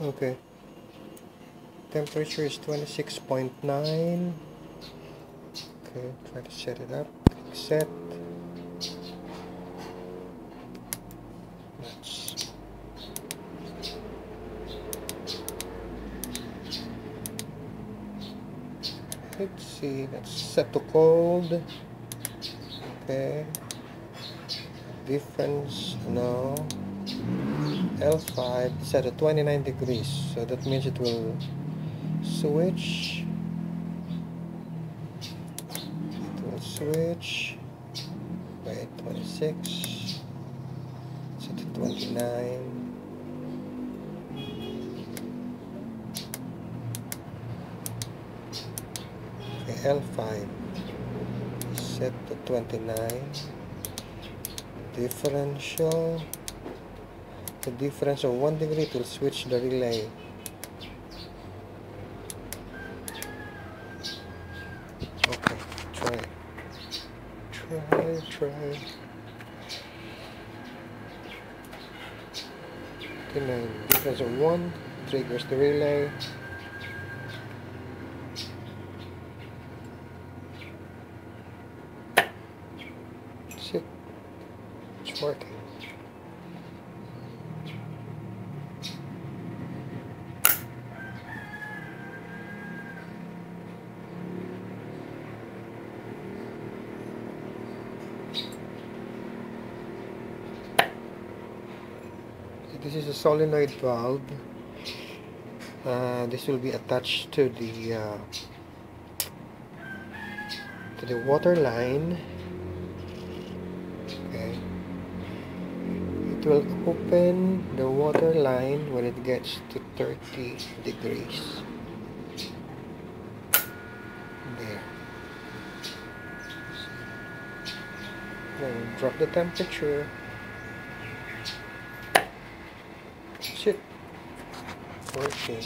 Okay. Temperature is 26.9. Okay, try to set it up. Click set. Let's let's see. Let's set to cold. Okay. Difference no. L5 set at 29 degrees so that means it will switch. It will switch. Wait 26 set to 29 okay, L5 set to 29 differential the difference of 1 degree to switch the relay. Okay try. Try try. Okay difference of 1 triggers the relay. See, it's working this is a solenoid valve uh, this will be attached to the uh, to the water line. Okay. It will open the water line when it gets to 30 degrees. There. Drop the temperature shit. Working